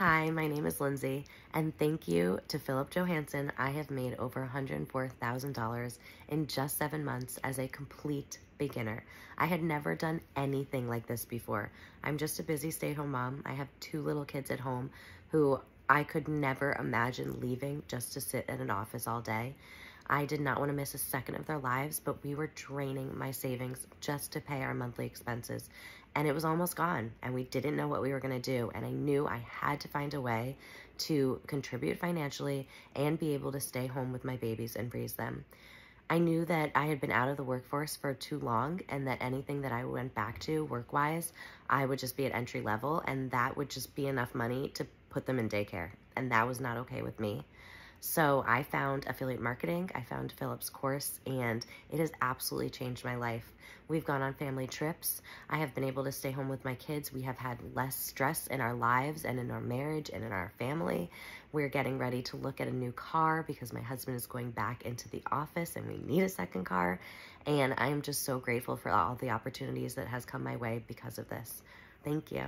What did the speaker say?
Hi, my name is Lindsay, and thank you to Philip Johansen. I have made over $104,000 in just seven months as a complete beginner. I had never done anything like this before. I'm just a busy stay-at-home mom. I have two little kids at home who I could never imagine leaving just to sit at an office all day. I did not want to miss a second of their lives, but we were draining my savings just to pay our monthly expenses. And it was almost gone, and we didn't know what we were going to do. And I knew I had to find a way to contribute financially and be able to stay home with my babies and raise them. I knew that I had been out of the workforce for too long and that anything that I went back to work-wise, I would just be at entry level and that would just be enough money to put them in daycare. And that was not okay with me. So I found affiliate marketing, I found Philip's course, and it has absolutely changed my life. We've gone on family trips. I have been able to stay home with my kids. We have had less stress in our lives and in our marriage and in our family. We're getting ready to look at a new car because my husband is going back into the office and we need a second car. And I am just so grateful for all the opportunities that has come my way because of this. Thank you.